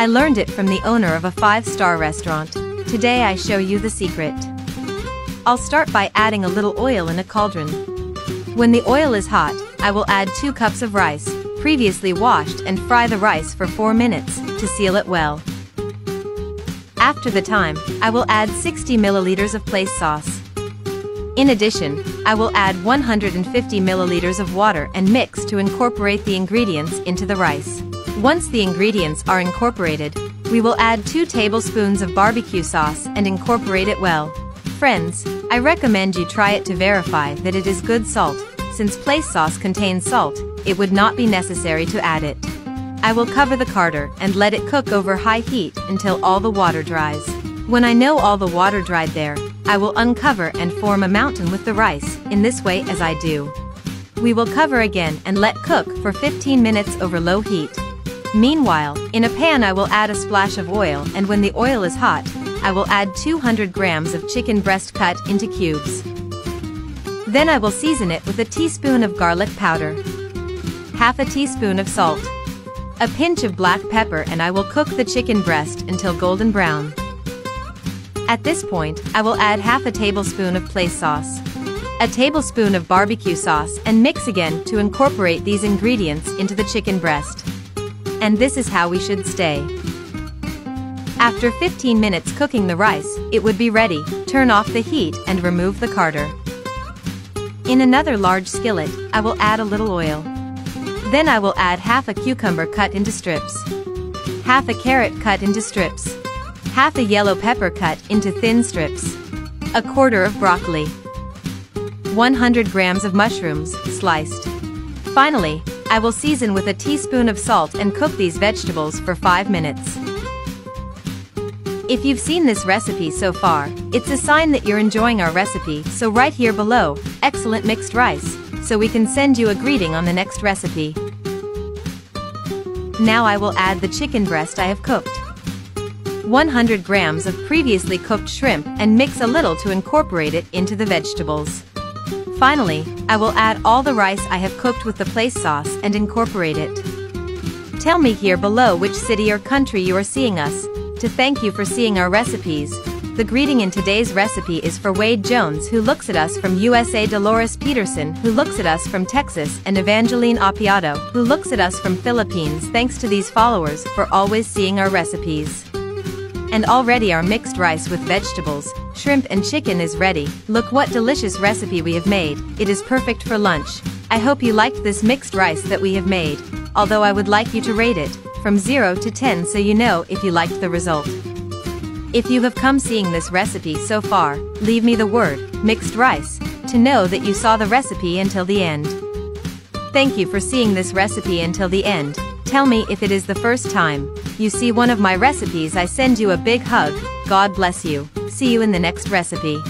I learned it from the owner of a five-star restaurant. Today I show you the secret. I'll start by adding a little oil in a cauldron. When the oil is hot, I will add 2 cups of rice, previously washed and fry the rice for 4 minutes, to seal it well. After the time, I will add 60 milliliters of place sauce. In addition, I will add 150 milliliters of water and mix to incorporate the ingredients into the rice. Once the ingredients are incorporated, we will add 2 tablespoons of barbecue sauce and incorporate it well. Friends, I recommend you try it to verify that it is good salt, since place sauce contains salt, it would not be necessary to add it. I will cover the carder and let it cook over high heat until all the water dries. When I know all the water dried there, I will uncover and form a mountain with the rice, in this way as I do. We will cover again and let cook for 15 minutes over low heat. Meanwhile, in a pan I will add a splash of oil and when the oil is hot, I will add 200 grams of chicken breast cut into cubes. Then I will season it with a teaspoon of garlic powder, half a teaspoon of salt, a pinch of black pepper and I will cook the chicken breast until golden brown. At this point, I will add half a tablespoon of place sauce, a tablespoon of barbecue sauce and mix again to incorporate these ingredients into the chicken breast. And this is how we should stay. After 15 minutes cooking the rice, it would be ready, turn off the heat and remove the carder. In another large skillet, I will add a little oil. Then I will add half a cucumber cut into strips, half a carrot cut into strips, half a yellow pepper cut into thin strips, a quarter of broccoli, 100 grams of mushrooms, sliced. Finally, I will season with a teaspoon of salt and cook these vegetables for 5 minutes. If you've seen this recipe so far, it's a sign that you're enjoying our recipe so right here below, excellent mixed rice, so we can send you a greeting on the next recipe. Now I will add the chicken breast I have cooked. 100 grams of previously cooked shrimp and mix a little to incorporate it into the vegetables. Finally, I will add all the rice I have cooked with the place sauce and incorporate it. Tell me here below which city or country you are seeing us, to thank you for seeing our recipes, the greeting in today's recipe is for Wade Jones who looks at us from USA Dolores Peterson who looks at us from Texas and Evangeline Apiato who looks at us from Philippines thanks to these followers for always seeing our recipes. And already our mixed rice with vegetables, shrimp and chicken is ready, look what delicious recipe we have made, it is perfect for lunch. I hope you liked this mixed rice that we have made, although I would like you to rate it, from 0 to 10 so you know if you liked the result. If you have come seeing this recipe so far, leave me the word, mixed rice, to know that you saw the recipe until the end. Thank you for seeing this recipe until the end, tell me if it is the first time you see one of my recipes I send you a big hug, God bless you, see you in the next recipe.